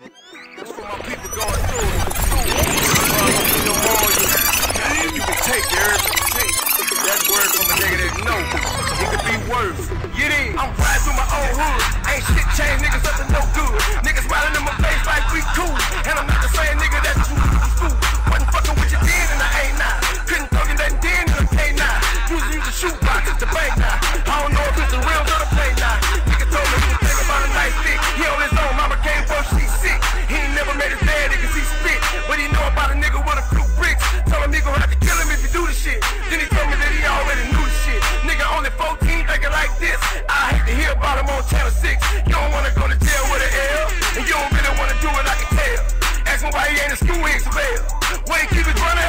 That's for my people going through. You can take everything. on Channel 6. You don't wanna go to jail with an L, and you don't really wanna do it, I can tell. Ask me why he ain't a school, he expelled. Why he keep his running?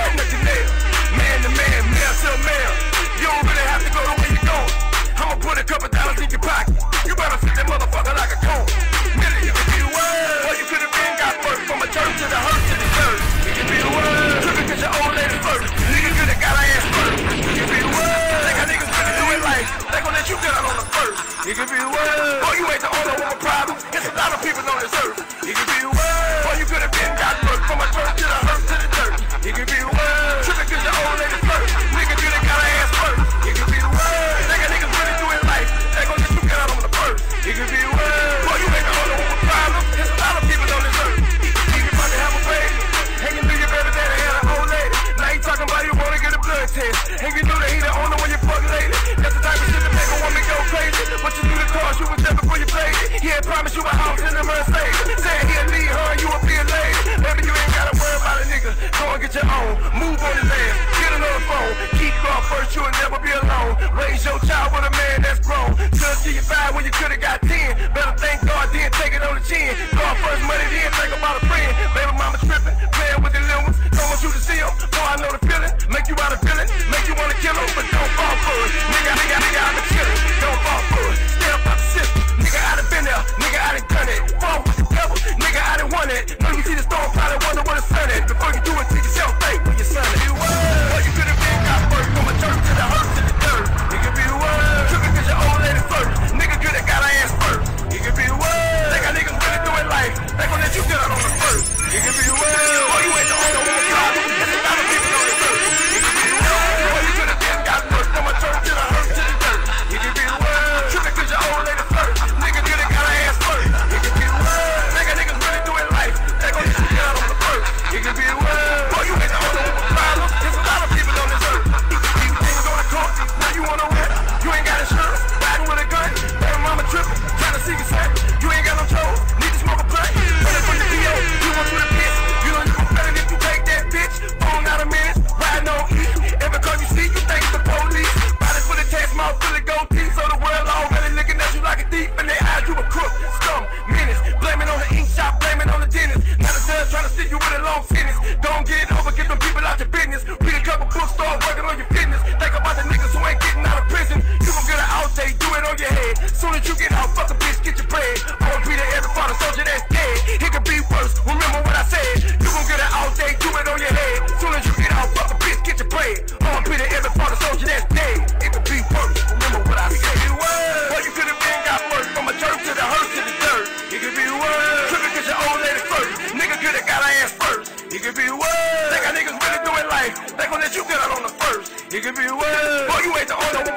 He could be the winner. Oh, you ain't move on his ass, get another phone. Keep going first, you'll never be alone. Raise your child with a man that's grown. Could see you five when you could've got ten. They gonna let you get out on the first. It can be well. that you get out on the first. It could be worse. Boy, you ain't the only one.